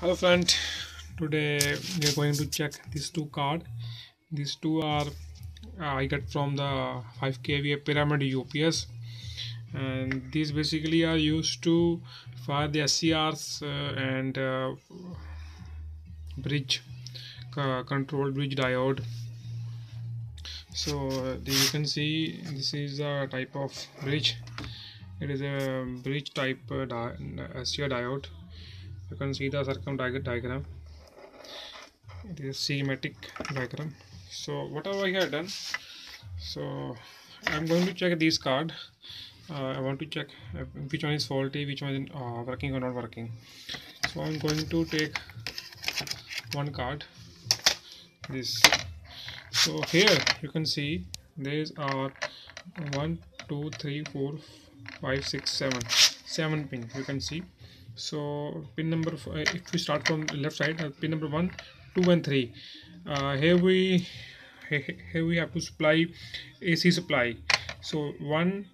hello friend. Today we are going to check these two card these two are uh, i got from the 5 kva pyramid ups and these basically are used to fire the scrs uh, and uh, bridge uh, control bridge diode. So uh, you can see this is a type of bridge. It is a bridge type uh, di SCR diode you can see the circum diagram. It is schematic diagram. So whatever I have done so I'm going to check this card. Uh, I want to check which one is faulty which one is uh, working or not working. So I'm going to take one card. This. So here you can see there are one two three four five six seven. Seven pin you can see so pin number uh, if we start from left side uh, pin number one two and three. Uh, here we here we have to supply AC supply. So one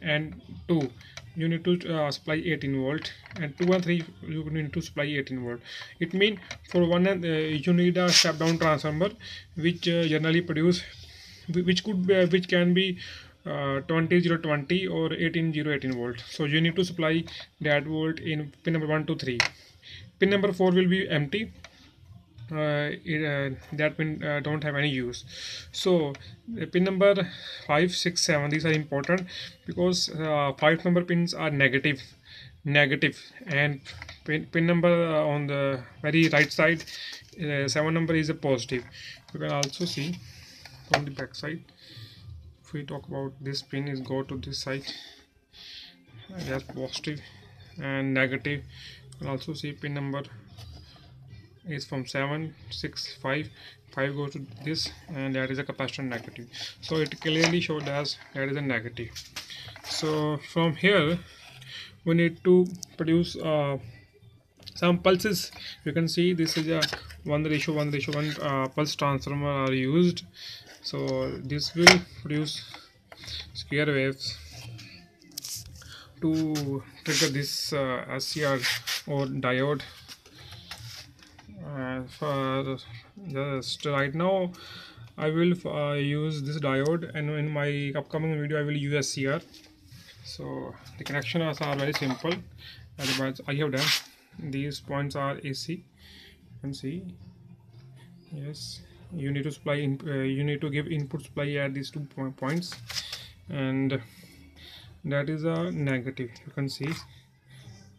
and two. You need to uh, supply 18 volt. And 2 and 3 you need to supply 18 volt. It means for one uh, you need a step down transformer which uh, generally produce which could be, which can be uh, 20020 or 18018 volt. So you need to supply that volt in pin number 1 to 3 pin number 4 will be empty. Uh, it, uh, that pin uh, don't have any use. So pin number 5 6 7 these are important because uh, five number pins are negative negative. And pin, pin number uh, on the very right side uh, 7 number is a positive. You can also see on the back side we talk about this pin is go to this side. That's positive and negative. Also see pin number is from 7 6 5 5 goes to this and that is a capacitor negative. So it clearly showed as that is a negative. So from here we need to produce uh, some pulses. You can see this is a one ratio one ratio one uh, pulse transformer are used so this will produce square waves to trigger this uh, SCR or diode. Uh, for just right now I will uh, use this diode and in my upcoming video I will use SCR so the connections are very simple. Otherwise I have done. These points are AC can see yes you need to supply in, uh, you need to give input supply at these two points. And that is a negative you can see.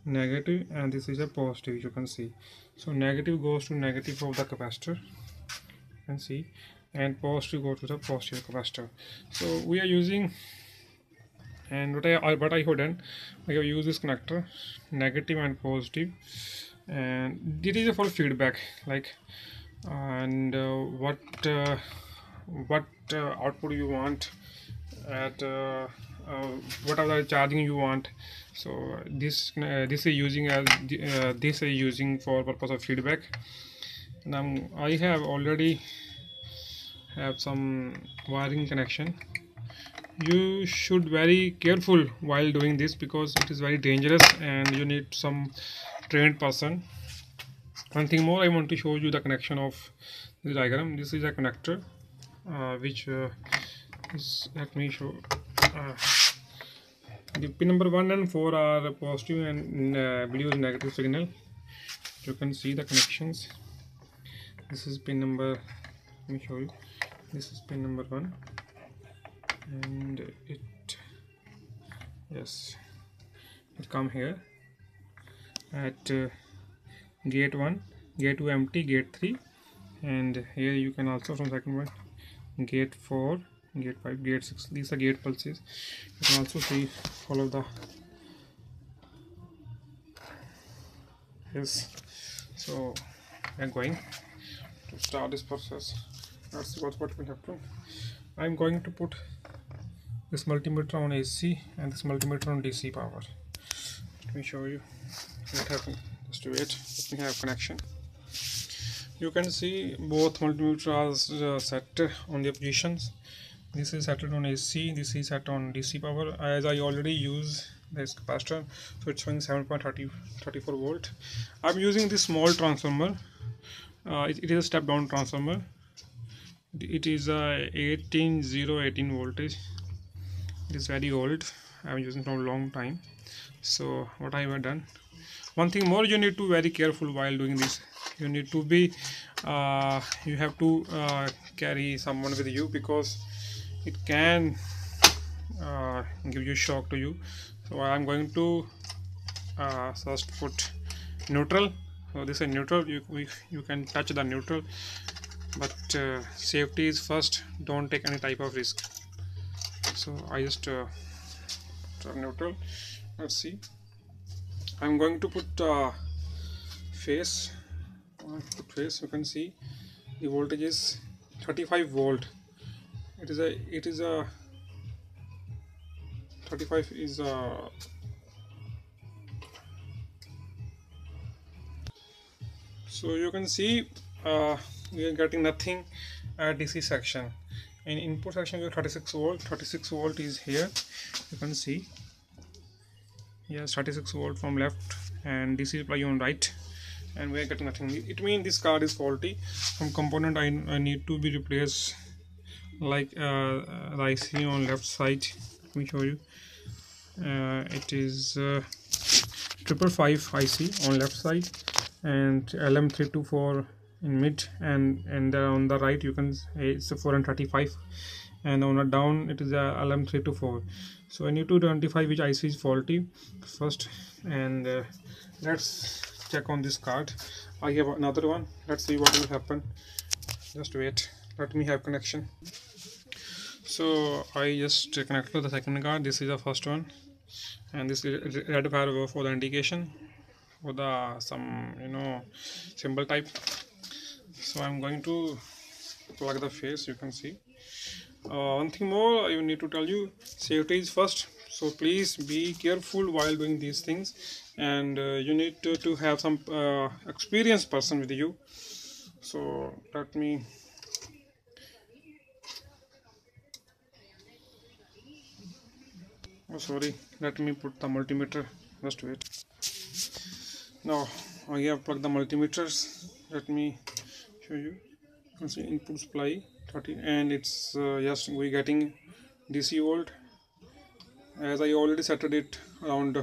Negative and this is a positive you can see. So negative goes to negative of the capacitor. You can see. And positive goes to the positive capacitor. So we are using and what I what I have done I have used this connector negative and positive. And it is for feedback like and uh, what uh, what uh, output you want at what are the charging you want? So this this is using as this is using for purpose of feedback. Now i have already have some wiring connection. You should very careful while doing this because it is very dangerous and you need some trained person one thing more i want to show you the connection of the diagram. This is a connector uh, which uh, is let me show uh, the pin number 1 and 4 are positive and uh, blue is negative signal. You can see the connections. This is pin number let me show you. This is pin number 1 and it yes it come here at uh, gate 1 gate 2 empty gate 3 and here you can also from second one gate 4 gate 5 gate 6 these are gate pulses. You can also see follow the yes. So i'm going to start this process. That's what what have to i'm going to put this multimeter on ac and this multimeter on dc power. Let me show you what happened just wait let me have connection. You can see both multimeters are uh, set on their positions. This is set on AC this is set on DC power. As I already use this capacitor so it's showing 7.30 34 volt. I'm using this small transformer. Uh, it, it is a step down transformer. It is a 18018 voltage. It is very old. I'm using from a long time. So what i have done one thing more you need to be very careful while doing this. You need to be uh, you have to uh, carry someone with you because it can uh, give you shock to you. So I'm going to uh, first put neutral. So this is neutral. You, we, you can touch the neutral but uh, safety is first. Don't take any type of risk. So I just uh, turn neutral. Let's see I'm going to put uh, phase put phase you can see. The voltage is 35 volt. It is a it is a 35 is a so you can see uh, we are getting nothing at DC section. In input section we have 36 volt. 36 volt is here. You can see yes 36 volt from left and DC supply on right. And we are getting nothing. It means this card is faulty. Some component I, I need to be replaced like uh, the IC on left side. Let me show you. Uh, it is uh, triple five IC on left side and LM324 in mid and and on the right you can it's a 435 and on the down it is a LM324 so I need to identify which IC is faulty first and uh, let's check on this card. I have another one. Let's see what will happen. Just wait. Let me have connection. So I just connect to the second card. This is the first one. And this red bar for the indication. For the some you know symbol type so I'm going to plug the face you can see. Uh, one thing more I need to tell you safety is first. So please be careful while doing these things and uh, you need to, to have some uh, experienced person with you. So let me oh sorry. Let me put the multimeter. Just wait. Now I have plugged the multimeters. Let me show you. You can see input supply 30 and it's uh, just we getting DC volt. As I already set it around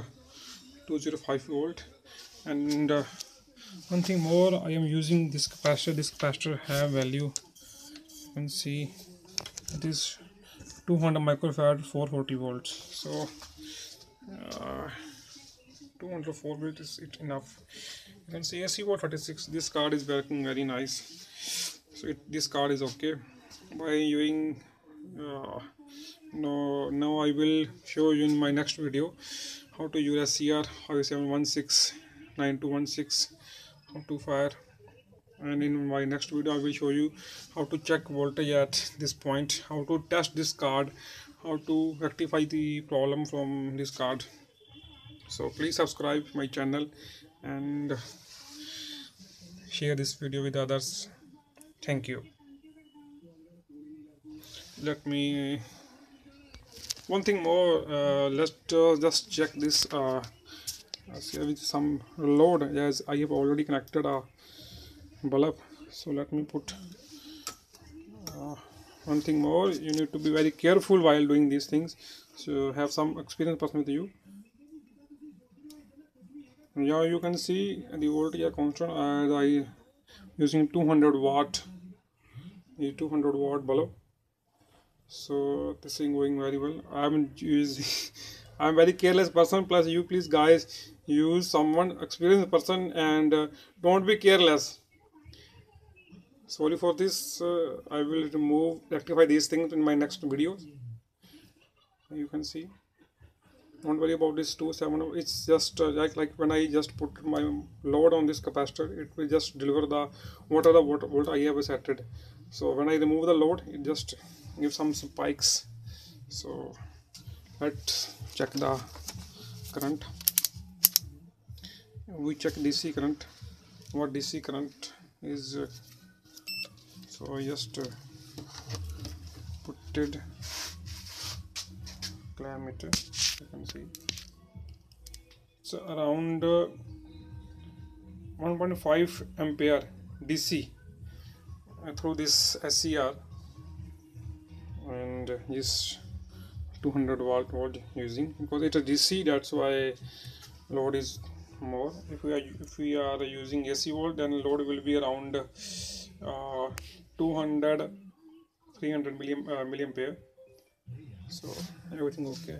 205 volt. And uh, one thing more I am using this capacitor. This capacitor have value. You can see it is 200 microfarad 440 volts. So uh, 204 volt is it enough? You can see AC 36 this card is working very nice. So it, this card is okay. By using uh, no now I will show you in my next video how to use how to 716 9216 how to fire. And in my next video I will show you how to check voltage at this point how to test this card how to rectify the problem from this card so please subscribe my channel and share this video with others. Thank you. Let me one thing more uh, let's uh, just check this uh, with some load. As I have already connected a bulb. So let me put uh, one thing more. You need to be very careful while doing these things. So have some experienced person with you now you can see the voltage are constant as I using 200 watt the 200 watt bulb. So this is going very well. I'm using I'm very careless person. Plus you please guys use someone experienced person and uh, don't be careless. Sorry for this uh, I will remove rectify these things in my next video. You can see don't worry about this 27 it's just uh, like like when I just put my load on this capacitor it will just deliver the what are the volt, volt I have set it so when I remove the load it just gives some spikes. So let's check the current. We check DC current. What DC current is uh, so I just uh, put it clamp you can see it's around uh, 1.5 ampere dc uh, through this SCR and this 200 volt volt using. Because it's a DC that's why load is more. If we are if we are using AC volt then load will be around uh, 200 300 milliam uh, milliampere. So everything okay